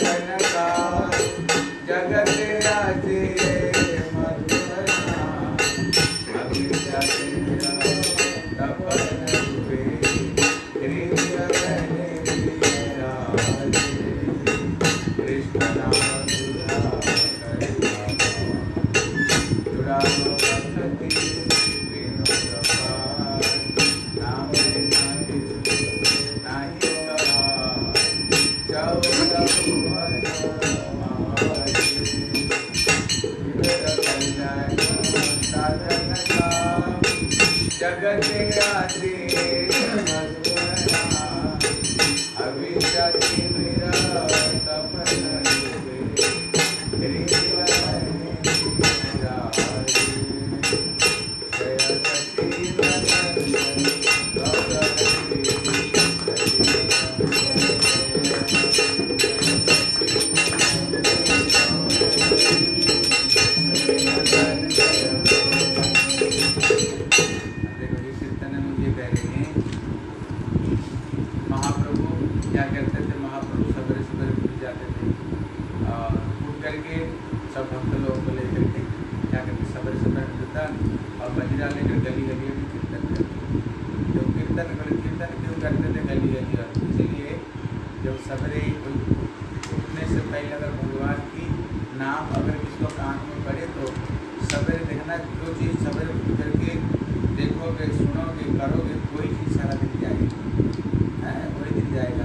Bye.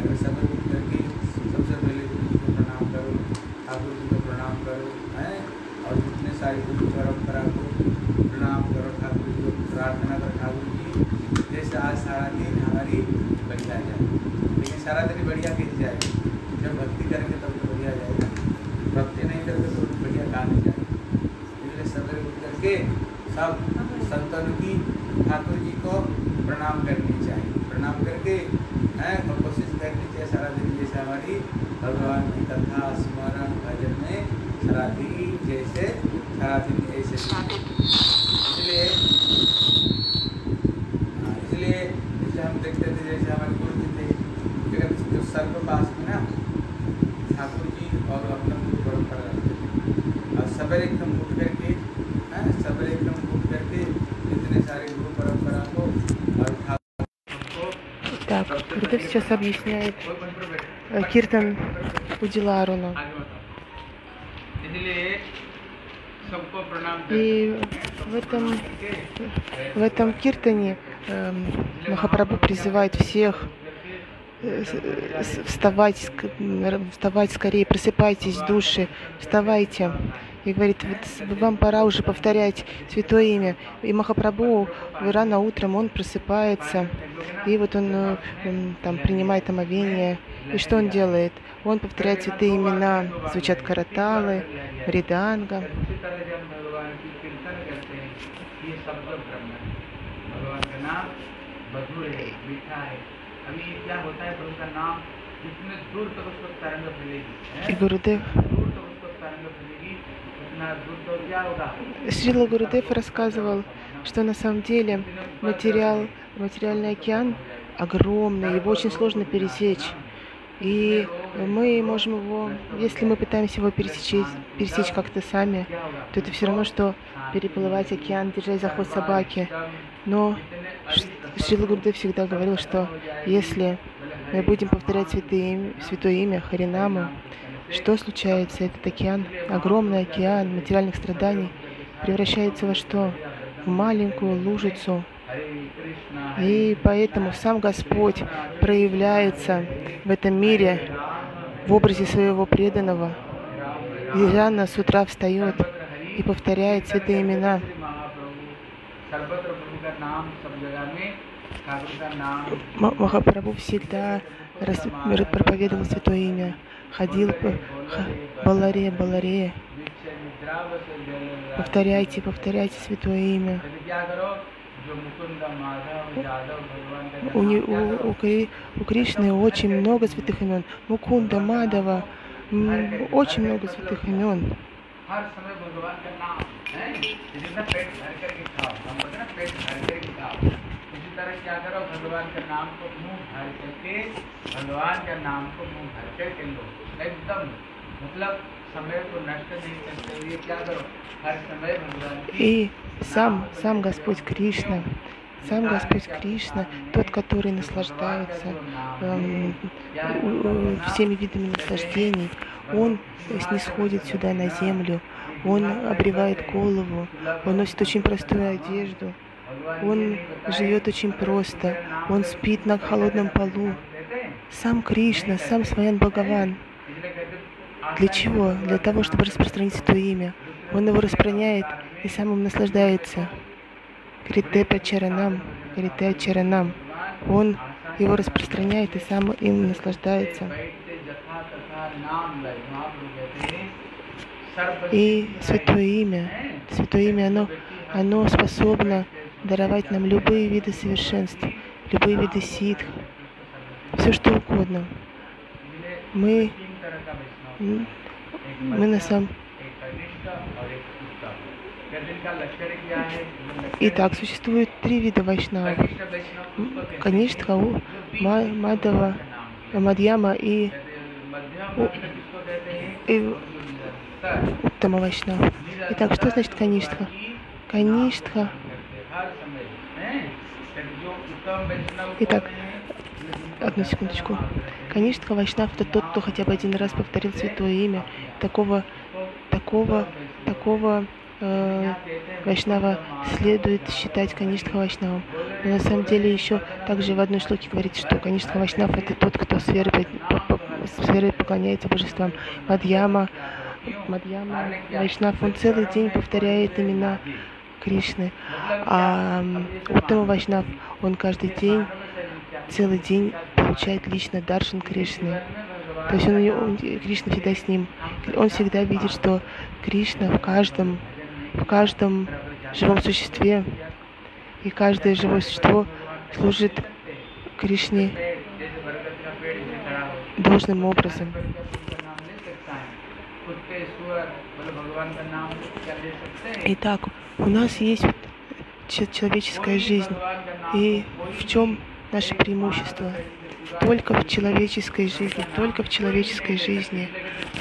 regresando Это сейчас объясняет э, Киртан Удиларуну. И в этом, в этом киртане э, Махапрабху призывает всех Э, вставать, вставать скорее, просыпайтесь, души, вставайте. И говорит, вам пора уже повторять Святое Имя. И Махапрабху рано утром он просыпается, и вот он э, там принимает омовение. И что он делает? Он повторяет святые имена, звучат караталы, риданга. Thank. ये क्या होता है प्रभु का नाम जितने दूर तक उसको तरंग फैलेगी И हैं? Гурудев, दूर तक उसको तरंग फैलेगी उतना दूर तो क्या होगा Шрила Гурудев рассказывал, что на самом деле материал, материальный океан огромный, его очень сложно пересечь. И мы можем его, если мы пытаемся его пересечь, пересечь как-то сами, то это все равно, что переплывать океан, держать за хвост собаки. Но Шрила Гурдев всегда говорил, что если мы будем повторять святые, святое имя Харинаму, что случается? Этот океан, огромный океан материальных страданий, превращается во что? В маленькую лужицу, и поэтому сам Господь проявляется в этом мире в образе своего преданного. Диджана с утра встает и повторяет святые имена. Махапрабху всегда проповедовал святое имя. Ходил по Баларе, Баларе. Повторяйте, повторяйте святое имя. यदि क्या करो जो मुकुंद माधव यादव भगवान का У, не- नाम क्या у, у करो? Кри- у Кришны очень много святых имен. Мукунда, Мадава, м, очень много святых имен. हर समय भगवान का नाम है जितना पेट भर करके खाओ हम बोलते हैं ना पेट भर करके खाओ इसी तरह क्या करो भगवान का नाम को मुंह भर करके भगवान का नाम को मुंह भर करके लो एकदम मतलब समय को नष्ट नहीं करते हुए क्या करो हर समय भगवान की И сам, сам Господь Кришна, сам Господь Кришна, тот, который наслаждается э, всеми видами наслаждений, он снисходит сюда на землю, он обревает голову, он носит очень простую одежду, он живет очень просто, он спит на холодном полу. Сам Кришна, сам своян Бхагаван. Для чего? Для того, чтобы распространить это имя. Он его распространяет и сам им наслаждается. Критета Чаранам, Критета Чаранам. Он его распространяет и сам им наслаждается. И Святое Имя, Святое Имя, оно, оно способно даровать нам любые виды совершенств, любые виды ситх, все что угодно. Мы, мы на самом Итак, существует три вида вайшнав. Каништхау, Мадава, Мадьяма и, и Уттама Вайшнав. Итак, что значит Каништха? Каништха. Итак, одну секундочку. Каништха Вайшнав это тот, кто хотя бы один раз повторил святое имя. Такого, такого, такого э, Вайшнава следует считать Каништха Вайшнавом. Но на самом деле еще также в одной шлоке говорится, что Каништха Вайшнав это тот, кто с верой, с верой поклоняется божествам. Мадьяма, Мадьяма Вайшнав, он целый день повторяет имена Кришны. А Уттама Вайшнав, он каждый день, целый день получает лично даршан Кришны. То есть он, он- Кришна всегда с ним. Он всегда видит, что Кришна в каждом, в каждом живом существе, и каждое живое существо служит Кришне должным образом. Итак, у нас есть человеческая жизнь. И в чем наше преимущество? Только в человеческой жизни, только в человеческой жизни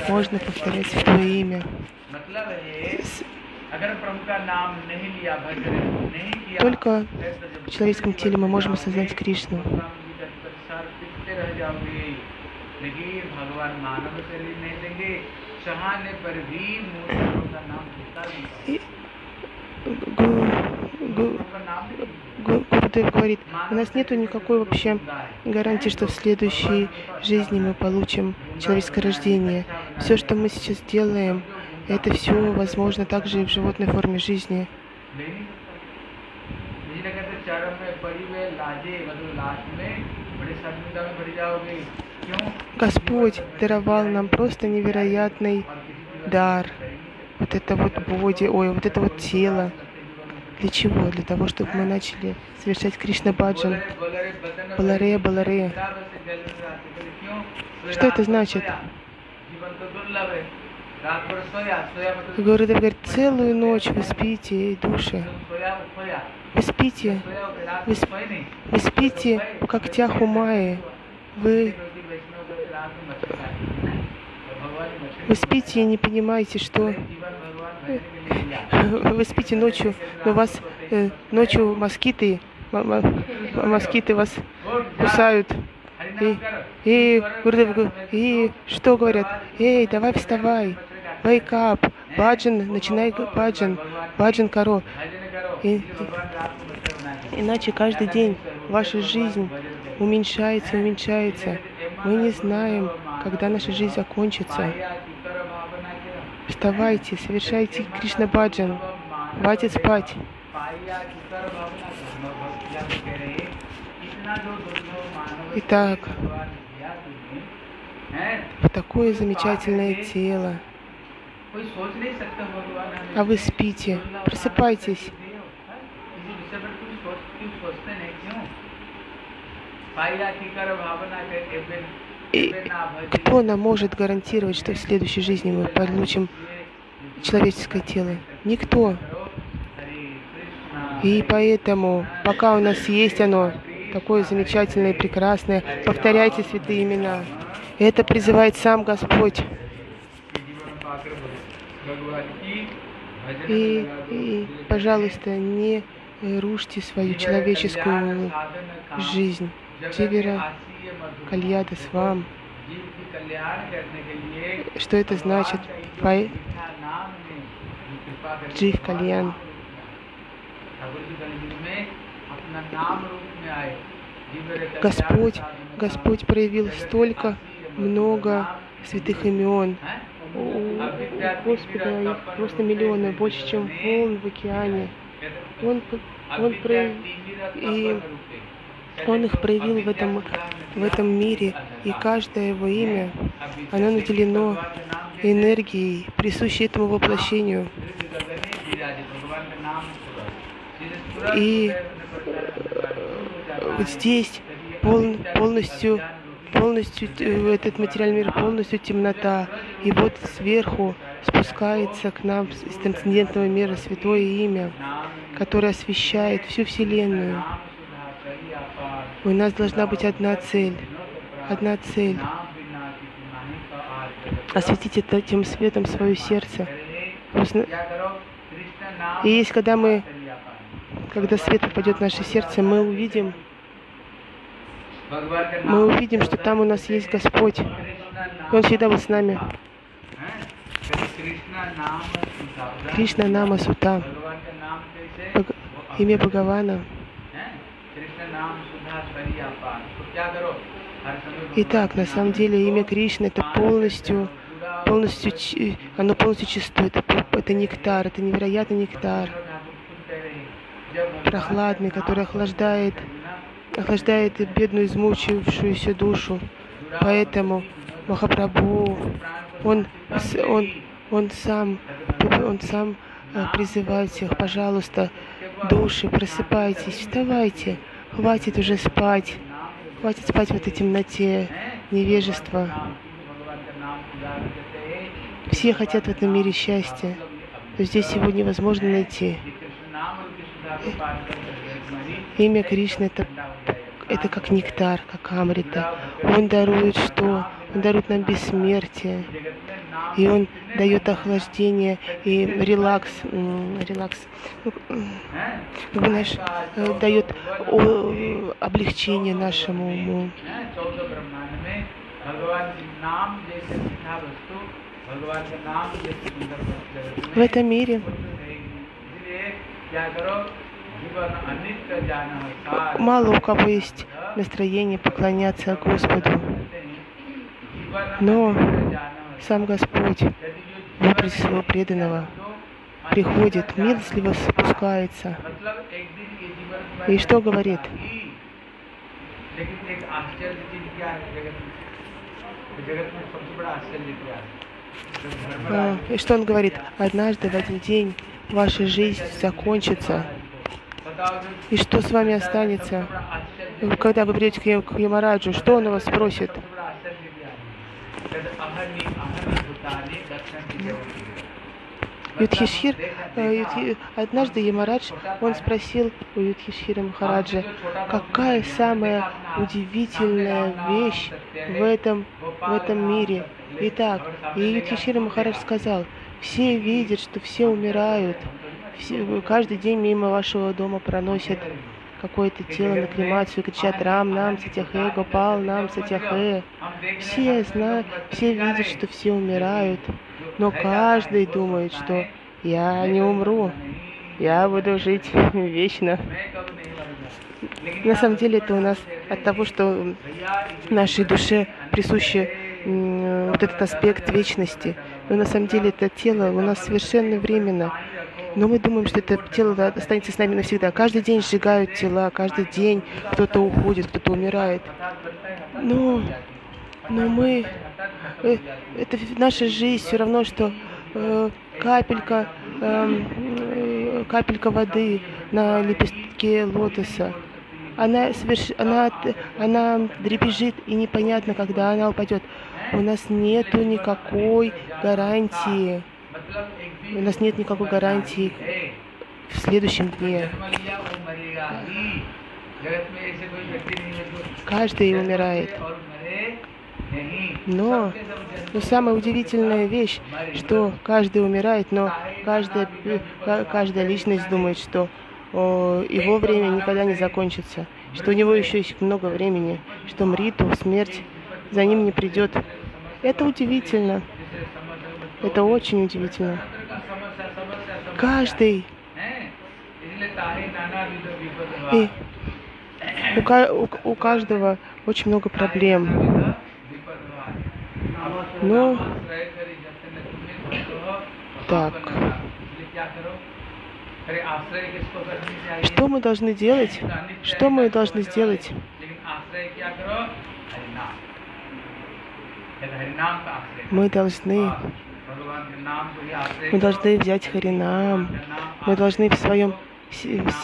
можно повторять свое имя только в человеческом теле мы можем осознать Кришну. И Гу, Гу, Гу, Гурдев говорит, у нас нет никакой вообще гарантии, что в следующей жизни мы получим человеческое рождение. Все, что мы сейчас делаем, это все возможно также и в животной форме жизни. Господь даровал нам просто невероятный дар. Вот это вот боди, ой, вот это вот тело. Для чего? Для того, чтобы мы начали совершать Кришна Баджан. Баларе, баларе. Что это значит? Гурудев говорит, целую ночь вы спите, и души. Вы спите, вы, сп... вы спите в когтях Умаи. Вы... вы спите и не понимаете, что... Э, вы спите ночью, но вас э, ночью москиты, москиты вас кусают и, и Гурдев, и что говорят? Эй, давай вставай, wake up, баджан, начинай баджан, баджан коро. И, иначе каждый день ваша жизнь уменьшается, уменьшается. Мы не знаем, когда наша жизнь закончится. Вставайте, совершайте Кришна Баджан. Хватит спать. Итак, в такое замечательное тело. А вы спите, просыпайтесь. И кто нам может гарантировать, что в следующей жизни мы получим человеческое тело? Никто. И поэтому, пока у нас есть оно, такое замечательное и прекрасное. Повторяйте святые имена. Это призывает сам Господь. И, и пожалуйста, не рушьте свою человеческую жизнь. Тивера Кальяда с вам. Что это значит? Пай... Джив Кальян. Господь, Господь проявил столько много святых имен. У Господа их просто миллионы, больше, чем волн в океане. Он, он, прояв... и он их проявил в этом, в этом мире, и каждое его имя, оно наделено энергией, присущей этому воплощению. И вот здесь пол- полностью, полностью э, этот материальный мир, полностью темнота. И вот сверху спускается к нам из трансцендентного мира святое имя, которое освещает всю Вселенную. У нас должна быть одна цель. Одна цель. Осветить этим светом свое сердце. И есть, когда мы, когда свет попадет в наше сердце, мы увидим, мы увидим, что там у нас есть Господь. Он всегда был с нами. Кришна Нама Сута. Имя Бхагавана. Итак, на самом деле имя Кришны это полностью, полностью, оно полностью чисто, это, это нектар, это невероятный нектар, прохладный, который охлаждает, охлаждает бедную измучившуюся душу. Поэтому Махапрабху, он, он, он сам, он сам э, призывает всех, пожалуйста, души, просыпайтесь, вставайте, хватит уже спать, хватит спать в этой темноте, невежества. Все хотят в этом мире счастья, но здесь его невозможно найти. Имя Кришны это, это как нектар, как амрита. Он дарует что? Он дарует нам бессмертие. И он дает охлаждение и релакс, релакс, ну, как знаешь, наш, э, дает облегчение нашему уму. В этом мире Мало у кого есть настроение поклоняться Господу. Но сам Господь в образе своего преданного приходит, милостливо спускается. И что говорит? А, и что он говорит? Однажды в один день ваша жизнь закончится. И что с вами останется? Когда вы придете к Ямараджу, что он у вас спросит? Юдхишхир, э, однажды Ямарадж, он спросил у Юдхишхира Махараджа, какая самая удивительная вещь в этом, в этом мире. Итак, и Юдхишхир Махарадж сказал, все видят, что все умирают, каждый день мимо вашего дома проносят какое-то тело на кремацию, кричат «Рам, нам, Сатяхе, Гопал, нам, Сатяхе». Все знают, все видят, что все умирают, но каждый думает, что я не умру, я буду жить вечно. На самом деле это у нас от того, что нашей душе присуще вот этот аспект вечности. Но на самом деле это тело у нас совершенно временно. Но мы думаем, что это тело останется с нами навсегда. Каждый день сжигают тела, каждый день кто-то уходит, кто-то умирает. Но, но мы... э, Это наша жизнь все равно, что э, капелька, эм, э, капелька воды на лепестке лотоса. Она, соверш... она, она дребезжит, и непонятно, когда она упадет. У нас нету никакой гарантии. У нас нет никакой гарантии в следующем дне. Каждый умирает. Но, но самая удивительная вещь, что каждый умирает, но каждая, каждая личность думает, что о, его время никогда не закончится, что у него еще есть много времени, что мриту, смерть за ним не придет. Это удивительно. Это очень удивительно. Каждый и у, у- у каждого очень много проблем. Ну, так. Что мы должны делать? Что мы должны сделать? Мы должны, мы должны взять Харинам. Мы должны в своем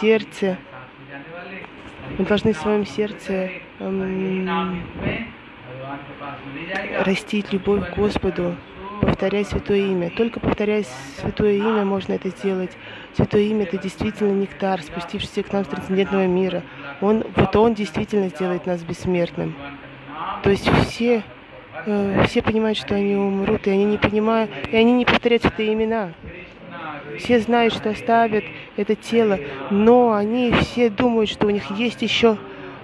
сердце, мы должны в своем сердце эм, растить любовь к Господу, повторять Святое Имя. Только повторяя Святое Имя можно это сделать. Святое Имя — это действительно нектар, спустившийся к нам с трансцендентного мира. Он, вот Он действительно сделает нас бессмертным. То есть все, Э, все понимают, что они умрут, и они не понимают, и они не повторяют это имена. Все знают, что оставят это тело, но они все думают, что у них есть еще,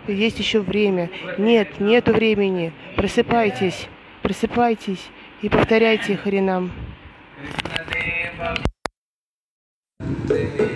есть еще время. Нет, нету времени. Просыпайтесь, просыпайтесь и повторяйте харинам. Thank you.